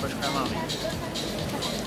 Pode ficar mal.